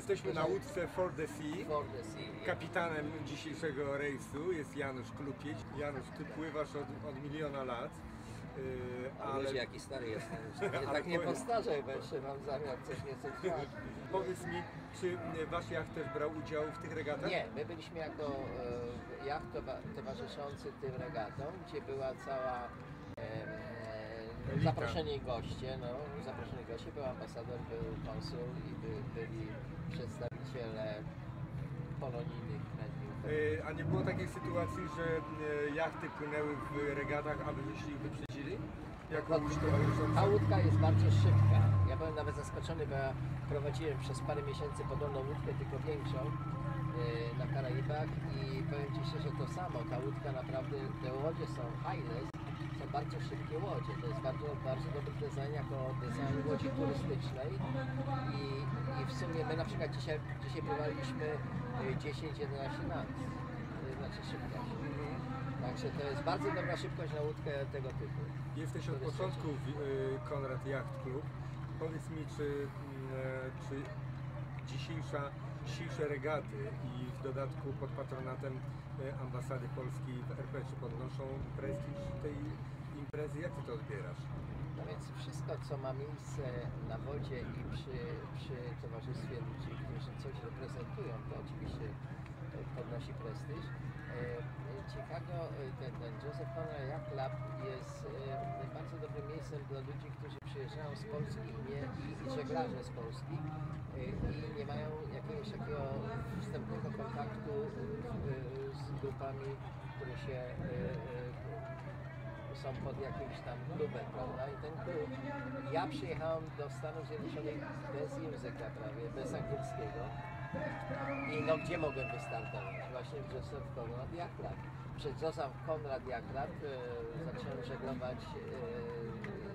Jesteśmy na łódce For the Sea. For the Sea. Kapitanem dzisiejszego rejsu jest Janusz Klupieć. Janusz, ty pływasz od, od miliona lat. Yy, Ale Wiesz, jaki stary jestem. Ale tak nie powiem- postarzaj, bo jeszcze mam zamiar coś nieco powiedz mi, czy wasz jacht też brał udział w tych regatach? Nie, my byliśmy jako e, jacht towa- towarzyszący tym regatom, gdzie była cała e. zaproszeni goście, no, zaproszeni goście, był ambasador, był konsul i by, byli przedstawiciele polonijnych mediów. Yy, a nie było takiej sytuacji, że e, jachty płynęły w regatach, a wy wyście ich wyprzedzili? Jako łódź Ta łódka jest bardzo szybka. Ja byłem nawet zaskoczony, bo ja prowadziłem przez parę miesięcy podobną łódkę, tylko większą yy, na Karaibach i powiem Ci szczerze to samo. Ta łódka naprawdę, te łodzie są highland, są bardzo szybkie łodzie. To jest bardzo, bardzo dobry design jako design łodzi turystycznej i, i w sumie my na przykład dzisiaj, dzisiaj pływaliśmy yy, 10-11 lat. Yy, Znaczy szybkość. Także to jest bardzo dobra szybkość na łódkę tego typu. Jesteś od początku w e, Konrad Yacht Club. Powiedz mi, czy, mm, e, czy dzisiejsza, dzisiejsze regaty i w dodatku pod patronatem e, ambasady Polski w RP, czy podnoszą prestiż tej imprezy? Jak ty to odbierasz? No więc wszystko, co ma miejsce na wodzie i przy, przy towarzystwie ludzi, którzy coś reprezentują, to oczywiście e, podnosi prestiż. E, Chicago, e, ten, ten Joseph Conrad Yacht Club jest e, bardzo dobrym miejscem dla ludzi, którzy przyjeżdżają z Polski nie, i żeglarze z Polski e, i nie mają jakiegoś takiego wstępnego kontaktu e, z grupami, które się e, e, są pod jakimś tam klubem, prawda? I ten klub, ja przyjechałem do Stanów Zjednoczonych bez języka prawie, bez angielskiego. I no gdzie mogłem wystartować? Właśnie w Joseph Conrad Yacht Club. Przez Conrad Yacht Club e, zacząłem żeglować e,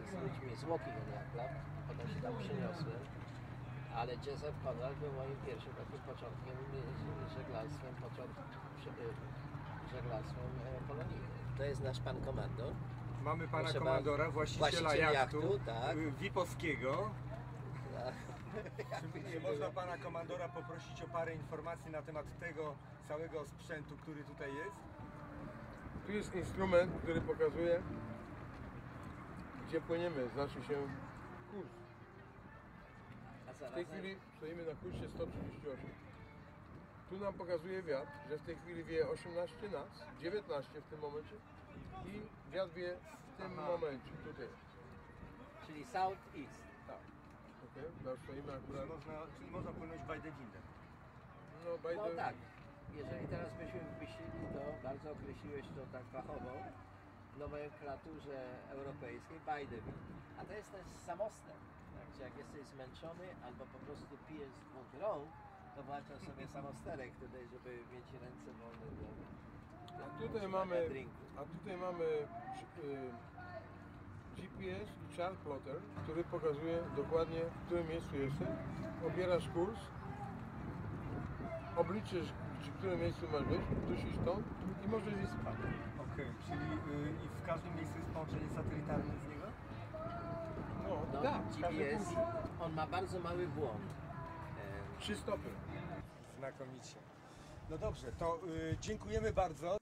z ludźmi z Walking Yacht Club, potem się tam przyniosłem. Ale Joseph Conrad był moim pierwszym takim początkiem e, żeglarstwem, początkiem, żeglarstwem e, polonijnym. To jest nasz pan komandor. Mamy pana Proszę komandora, właściciela Właściciel jachtu, jachtu, tak. Wipowskiego. Tak. Czy nie można pana komandora poprosić o parę informacji na temat tego całego sprzętu, który tutaj jest? Tu jest instrument, który pokazuje, gdzie płyniemy, znaczy się kurs. W tej chwili stoimy na kursie 138. Tu nam pokazuje wiatr, że w tej chwili wieje 18 nas, 19 w tym momencie i wiatr wieje w tym Aha. momencie, tutaj. Czyli South East. No, stoimy akurat, można, czyli można płynąć by the windę. no, by No the- tak. Jeżeli teraz byśmy wymyślili to, bardzo określiłeś to tak fachowo, w nomenklaturze europejskiej by the wind. A to jest też samostem. Tak? Że jak jesteś zmęczony albo po prostu pijesz z dwóch rąk, to włączasz sobie samosterek tutaj, żeby mieć ręce wolne do A tutaj używania mamy, drinku. a tutaj mamy y, GPS i chart plotter, który pokazuje dokładnie w którym miejscu jesteś. Obierasz kurs, obliczysz w którym miejscu masz być, dusisz stąd i możesz iść spać. Okej, czyli y, i w każdym miejscu jest połączenie satelitarne z niego? No, No, tak, GPS, on ma bardzo mały błąd. Trzy stopy. Znakomicie. No dobrze, to y, dziękujemy bardzo.